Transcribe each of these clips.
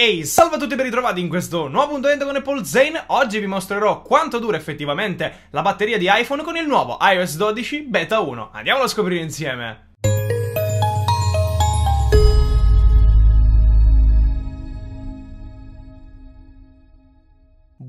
Ehi, salve a tutti e ben ritrovati in questo nuovo appuntamento con Apple Zane. Oggi vi mostrerò quanto dura effettivamente la batteria di iPhone con il nuovo iOS 12 Beta 1. Andiamolo a scoprire insieme.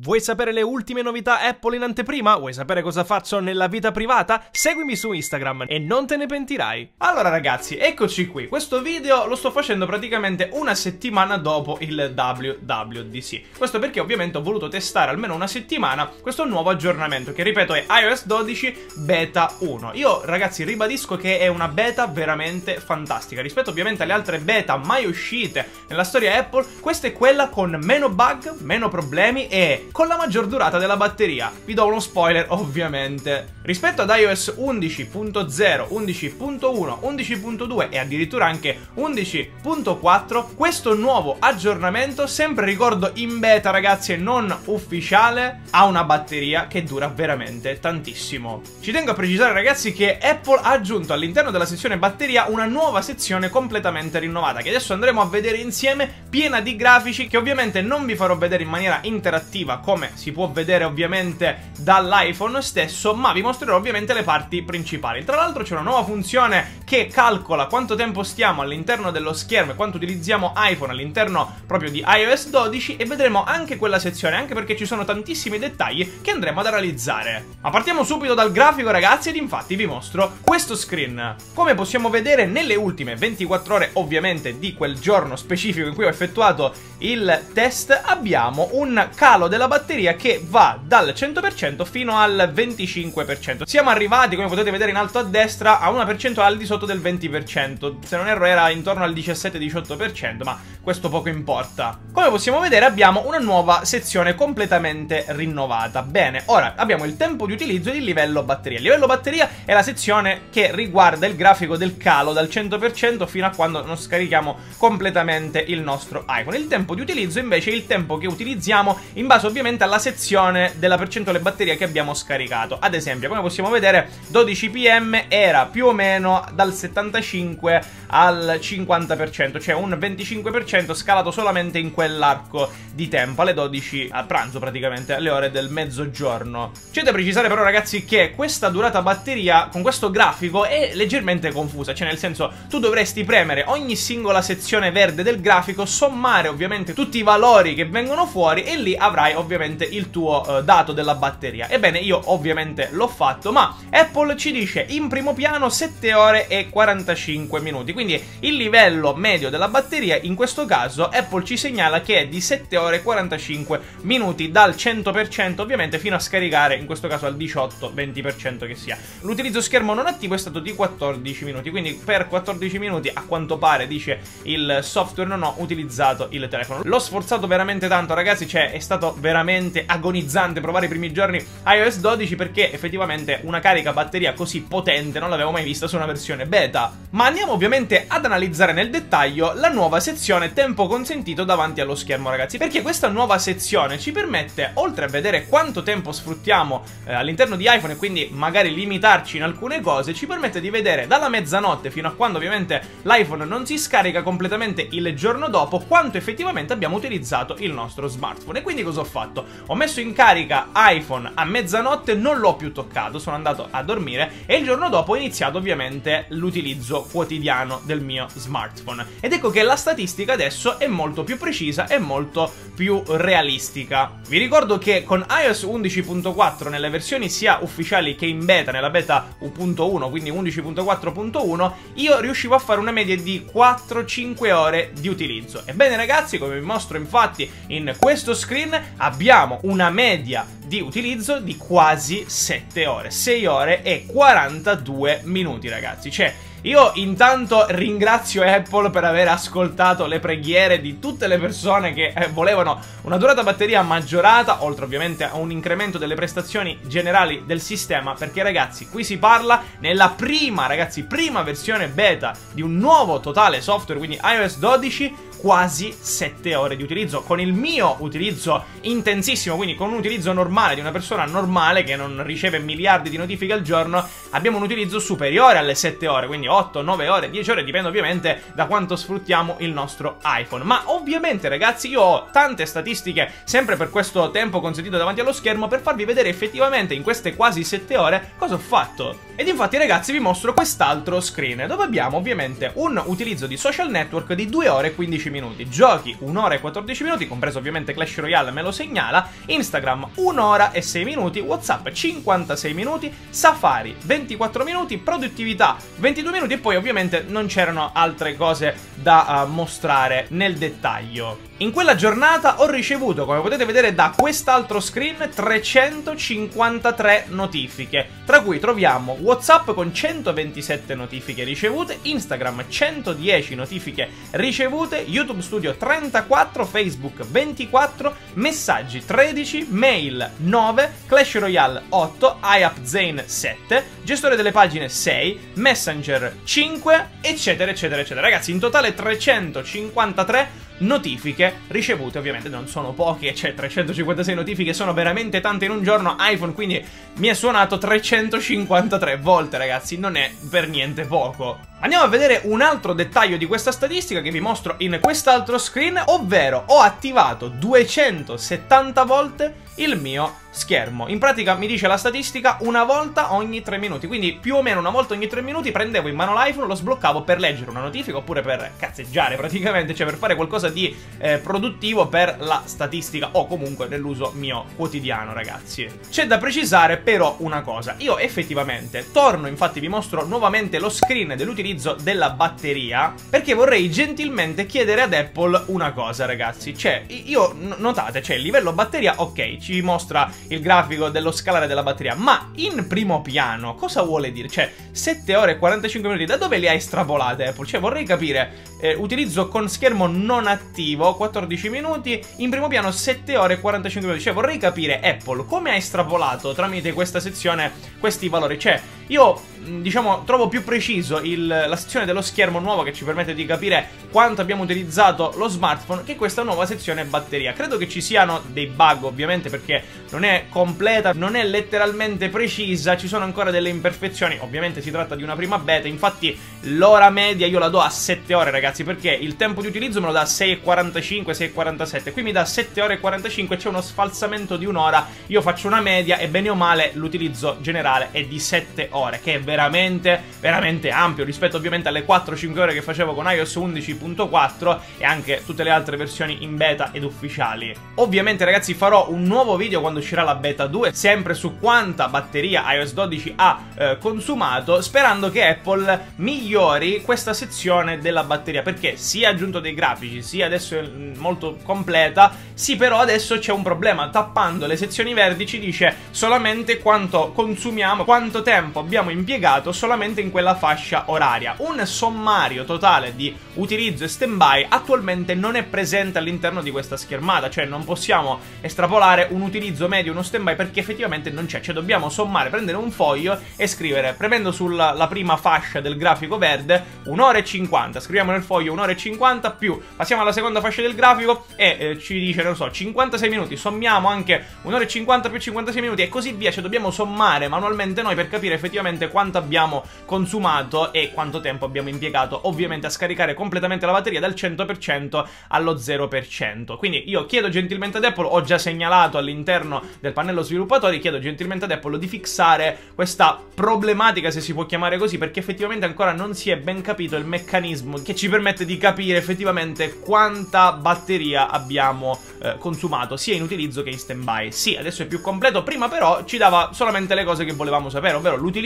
Vuoi sapere le ultime novità Apple in anteprima? Vuoi sapere cosa faccio nella vita privata? Seguimi su Instagram e non te ne pentirai. Allora ragazzi, eccoci qui. Questo video lo sto facendo praticamente una settimana dopo il WWDC. Questo perché ovviamente ho voluto testare almeno una settimana questo nuovo aggiornamento che ripeto è iOS 12 Beta 1. Io ragazzi ribadisco che è una beta veramente fantastica. Rispetto ovviamente alle altre beta mai uscite nella storia Apple, questa è quella con meno bug, meno problemi e con la maggior durata della batteria. Vi do uno spoiler ovviamente. Rispetto ad iOS 11.0, 11.1, 11.2 e addirittura anche 11.4, questo nuovo aggiornamento, sempre ricordo in beta ragazzi e non ufficiale, ha una batteria che dura veramente tantissimo. Ci tengo a precisare ragazzi che Apple ha aggiunto all'interno della sezione batteria una nuova sezione completamente rinnovata che adesso andremo a vedere insieme, piena di grafici che ovviamente non vi farò vedere in maniera interattiva come si può vedere ovviamente dall'iPhone stesso, ma vi mostrerò ovviamente le parti principali. Tra l'altro c'è una nuova funzione che calcola quanto tempo stiamo all'interno dello schermo e quanto utilizziamo iPhone all'interno proprio di iOS 12 e vedremo anche quella sezione, anche perché ci sono tantissimi dettagli che andremo ad analizzare. Ma partiamo subito dal grafico ragazzi ed infatti vi mostro questo screen. Come possiamo vedere nelle ultime 24 ore ovviamente di quel giorno specifico in cui ho effettuato il test abbiamo un calo della batteria che va dal 100% fino al 25%. Siamo arrivati, come potete vedere in alto a destra, a una percentuale al di sotto del 20%. Se non erro era intorno al 17-18%, ma questo poco importa. Come possiamo vedere abbiamo una nuova sezione completamente rinnovata. Bene, ora abbiamo il tempo di utilizzo e il livello batteria. Il livello batteria è la sezione che riguarda il grafico del calo dal 100% fino a quando non scarichiamo completamente il nostro iPhone. Il tempo di utilizzo invece è il tempo che utilizziamo in base ovviamente ovviamente alla sezione della percentuale batteria che abbiamo scaricato. Ad esempio, come possiamo vedere, 12 pm era più o meno dal 75 al 50%, cioè un 25% scalato solamente in quell'arco di tempo, alle 12 a pranzo praticamente, alle ore del mezzogiorno. C'è da precisare però ragazzi che questa durata batteria con questo grafico è leggermente confusa, cioè nel senso tu dovresti premere ogni singola sezione verde del grafico, sommare ovviamente tutti i valori che vengono fuori e lì avrai ovviamente ovviamente il tuo uh, dato della batteria. Ebbene, io ovviamente l'ho fatto, ma Apple ci dice in primo piano 7 ore e 45 minuti. Quindi il livello medio della batteria, in questo caso, Apple ci segnala che è di 7 ore e 45 minuti dal 100% ovviamente fino a scaricare, in questo caso al 18-20% che sia. L'utilizzo schermo non attivo è stato di 14 minuti, quindi per 14 minuti a quanto pare, dice il software, non ho utilizzato il telefono. L'ho sforzato veramente tanto ragazzi, cioè è stato veramente veramente agonizzante provare i primi giorni iOS 12 perché effettivamente una carica batteria così potente non l'avevo mai vista su una versione beta. Ma andiamo ovviamente ad analizzare nel dettaglio la nuova sezione tempo consentito davanti allo schermo ragazzi perché questa nuova sezione ci permette oltre a vedere quanto tempo sfruttiamo eh, all'interno di iPhone e quindi magari limitarci in alcune cose ci permette di vedere dalla mezzanotte fino a quando ovviamente l'iPhone non si scarica completamente il giorno dopo quanto effettivamente abbiamo utilizzato il nostro smartphone e quindi cosa ho fatto? Fatto? Ho messo in carica iPhone a mezzanotte, non l'ho più toccato, sono andato a dormire e il giorno dopo ho iniziato ovviamente l'utilizzo quotidiano del mio smartphone. Ed ecco che la statistica adesso è molto più precisa e molto più realistica. Vi ricordo che con iOS 11.4 nelle versioni sia ufficiali che in beta, nella beta 1.1, quindi 11.4.1, io riuscivo a fare una media di 4-5 ore di utilizzo. Ebbene ragazzi, come vi mostro infatti in questo screen, abbiamo abbiamo una media di utilizzo di quasi 7 ore, 6 ore e 42 minuti ragazzi, cioè io intanto ringrazio Apple per aver ascoltato le preghiere di tutte le persone che eh, volevano una durata batteria maggiorata, oltre ovviamente a un incremento delle prestazioni generali del sistema, perché ragazzi, qui si parla nella prima, ragazzi, prima versione beta di un nuovo totale software, quindi iOS 12, quasi 7 ore di utilizzo. Con il mio utilizzo intensissimo, quindi con un utilizzo normale di una persona normale che non riceve miliardi di notifiche al giorno, abbiamo un utilizzo superiore alle 7 ore, quindi 8, 9 ore, 10 ore, dipende ovviamente da quanto sfruttiamo il nostro iPhone. Ma ovviamente ragazzi io ho tante statistiche sempre per questo tempo consentito davanti allo schermo per farvi vedere effettivamente in queste quasi 7 ore cosa ho fatto. Ed infatti ragazzi vi mostro quest'altro screen dove abbiamo ovviamente un utilizzo di social network di 2 ore e 15 minuti, giochi 1 ora e 14 minuti, compreso ovviamente Clash Royale me lo segnala, Instagram 1 ora e 6 minuti, Whatsapp 56 minuti, Safari 24 minuti, produttività 22 minuti e poi ovviamente non c'erano altre cose da uh, mostrare nel dettaglio. In quella giornata ho ricevuto, come potete vedere da quest'altro screen, 353 notifiche, tra cui troviamo WhatsApp con 127 notifiche ricevute, Instagram 110 notifiche ricevute, YouTube Studio 34, Facebook 24, messaggi 13, mail 9, Clash Royale 8, iApp Zane 7, gestore delle pagine 6, Messenger 5, eccetera, eccetera, eccetera. Ragazzi, in totale 353 notifiche ricevute, ovviamente non sono poche, cioè 356 notifiche sono veramente tante in un giorno, iPhone quindi mi è suonato 353 volte ragazzi, non è per niente poco. Andiamo a vedere un altro dettaglio di questa statistica che vi mostro in quest'altro screen, ovvero ho attivato 270 volte il mio schermo. In pratica mi dice la statistica una volta ogni 3 minuti, quindi più o meno una volta ogni 3 minuti prendevo in mano l'iPhone, lo sbloccavo per leggere una notifica oppure per cazzeggiare praticamente, cioè per fare qualcosa di eh, produttivo per la statistica o comunque nell'uso mio quotidiano ragazzi. C'è da precisare però una cosa, io effettivamente torno, infatti vi mostro nuovamente lo screen dell'utilizzo l'utilizzo della batteria perché vorrei gentilmente chiedere ad Apple una cosa ragazzi cioè io notate cioè il livello batteria ok ci mostra il grafico dello scalare della batteria. Ma in primo piano cosa vuole dire? Cioè 7 ore e 45 minuti da dove le hai estrapolate Apple? Cioè vorrei capire eh, utilizzo con schermo non attivo 14 minuti in primo piano 7 ore e 45 minuti. Cioè vorrei capire Apple come ha estrapolato tramite questa sezione questi valori? Cioè io diciamo, trovo più preciso il, la sezione dello schermo nuovo che ci permette di capire quanto abbiamo utilizzato lo smartphone che questa nuova sezione batteria. Credo che ci siano dei bug ovviamente perché non è completa, non è letteralmente precisa, ci sono ancora delle imperfezioni, ovviamente si tratta di una prima beta, infatti l'ora media io la do a 7 ore ragazzi perché il tempo di utilizzo me lo dà 6.45, 6.47, qui mi dà 7 ore e 45, c'è uno sfalsamento di un'ora, io faccio una media e bene o male l'utilizzo generale è di 7 ore che è veramente, veramente ampio rispetto ovviamente alle 4-5 ore che facevo con iOS 11.4 e anche tutte le altre versioni in beta ed ufficiali. Ovviamente ragazzi farò un nuovo video quando uscirà la beta 2, sempre su quanta batteria iOS 12 ha eh, consumato, sperando che Apple migliori questa sezione della batteria, perché si è aggiunto dei grafici, sì adesso è molto completa, sì però adesso c'è un problema, tappando le sezioni verdi ci dice solamente quanto consumiamo, quanto tempo abbiamo impiegato impiegato solamente in quella fascia oraria. Un sommario totale di utilizzo e stand-by attualmente non è presente all'interno di questa schermata, cioè non possiamo estrapolare un utilizzo medio uno stand-by perché effettivamente non c'è, cioè dobbiamo sommare, prendere un foglio e scrivere, premendo sulla prima fascia del grafico verde, un'ora e 50, scriviamo nel foglio un'ora e 50 più, passiamo alla seconda fascia del grafico e eh, ci dice, non so, 56 minuti, sommiamo anche un'ora e 50 più 56 minuti e così via, cioè dobbiamo sommare manualmente noi per capire effettivamente quanto quanto abbiamo consumato e quanto tempo abbiamo impiegato ovviamente a scaricare completamente la batteria dal 100% allo 0%. Quindi io chiedo gentilmente ad Apple, ho già segnalato all'interno del pannello sviluppatori, chiedo gentilmente ad Apple di fixare questa problematica, se si può chiamare così, perché effettivamente ancora non si è ben capito il meccanismo che ci permette di capire effettivamente quanta batteria abbiamo eh, consumato, sia in utilizzo che in stand-by. Sì, adesso è più completo, prima però ci dava solamente le cose che volevamo sapere, ovvero l'utilizzo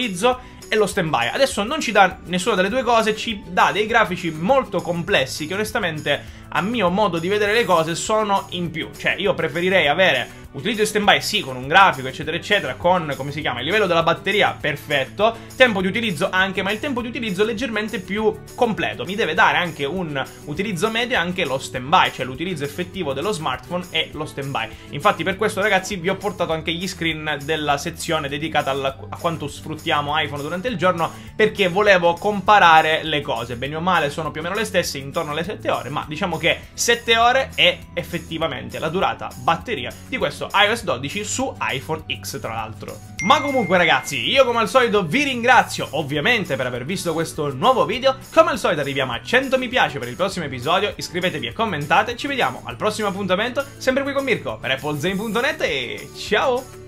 e lo stand-by. Adesso non ci dà nessuna delle due cose, ci dà dei grafici molto complessi che onestamente a mio modo di vedere le cose sono in più. Cioè io preferirei avere Utilizzo di stand-by sì, con un grafico, eccetera, eccetera, con, come si chiama, il livello della batteria perfetto, tempo di utilizzo anche, ma il tempo di utilizzo leggermente più completo. Mi deve dare anche un utilizzo medio anche lo stand-by, cioè l'utilizzo effettivo dello smartphone e lo stand-by. Infatti per questo, ragazzi, vi ho portato anche gli screen della sezione dedicata al, a quanto sfruttiamo iPhone durante il giorno, perché volevo comparare le cose. Bene o male sono più o meno le stesse, intorno alle 7 ore, ma diciamo che che 7 ore è effettivamente la durata batteria di questo iOS 12 su iPhone X tra l'altro. Ma comunque ragazzi, io come al solito vi ringrazio ovviamente per aver visto questo nuovo video, come al solito arriviamo a 100 mi piace per il prossimo episodio, iscrivetevi e commentate, ci vediamo al prossimo appuntamento, sempre qui con Mirko per applezane.net e ciao!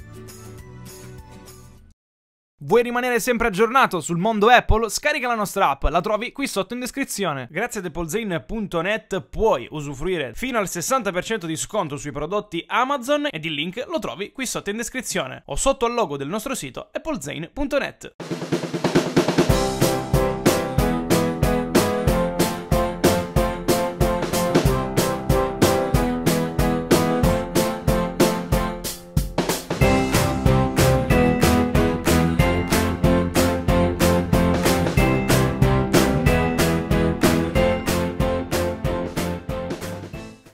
Vuoi rimanere sempre aggiornato sul mondo Apple? Scarica la nostra app, la trovi qui sotto in descrizione. Grazie ad applezane.net puoi usufruire fino al 60% di sconto sui prodotti Amazon ed il link lo trovi qui sotto in descrizione o sotto al logo del nostro sito applezane.net.